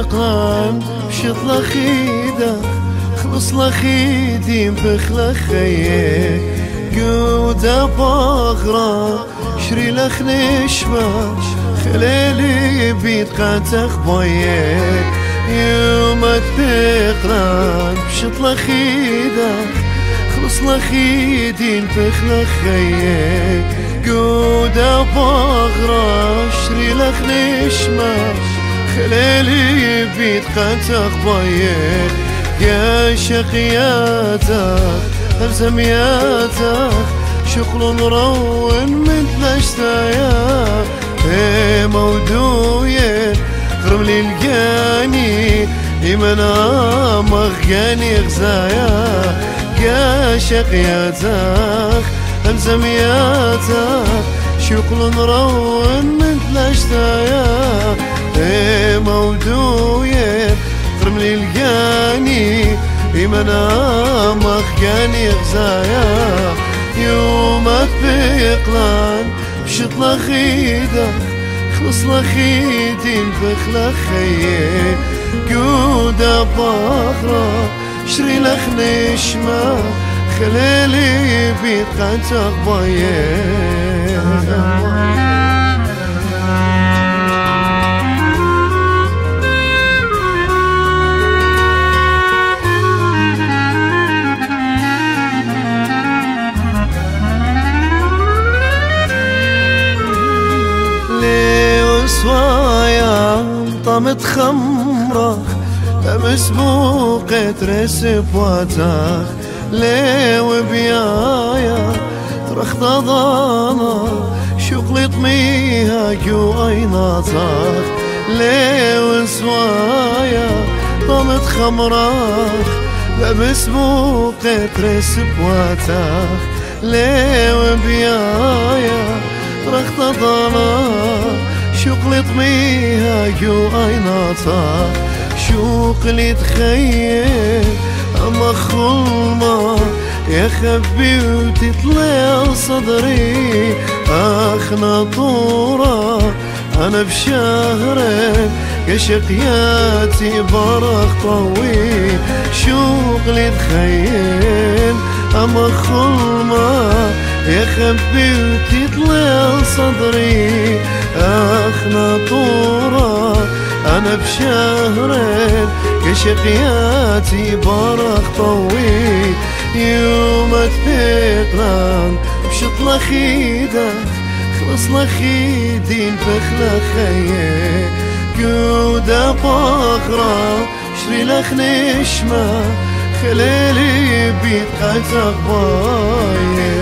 بيقان بشط لخيدة خلص لخيدي بخ لخيه قودة بغرة شري لخ نشمة خليلي بيت قاتخ بويه يومك بيقران بشط لخيدة خلص لخيدي بخ لخيه قودة بغرة شري لخ نشمة خليلي بيت قاتخ بويه يا شقياتك همزمياتك شغل مرون مثل اشتايا في مودوية غرم لي القاني إيمانا مغاني غزايا يا. شقياتك همزمياتك شغل مرون مثل اشتايا في مودوية غرم لي القاني إيمانا مغاني غزايا يومك بيقلان بشط لخيدك خلص لخيدي الفخ لخيه قودة بخرة شري لخ نشمة خليلي بيت قنتك طمت خمرة مسبوقة رسب واتاخ ليه وبيايا ترخ تضانا شغل طميها جو ايناطاخ ليه وسوايا طمت خمراخ مسبوقة رسب واتاخ ليه وبيايا ترخ تضانا شوق طميها جو أيناتا. شوق لي تخيل أما خلما يا خبي وتطلع صدري. اخ ناطورة أنا بشهرك يا شقياتي برخ طويل. لي تخيل أما خلما يا خبي وتطلع صدري. أخ ناطورة أنا بشهرين كشقياتي برخ طويل. يوم تفقران بشط لخيدة خلص لخيدي نفخ لخيه قودة بقرة شري لخ نشمة خليلي بيت بايه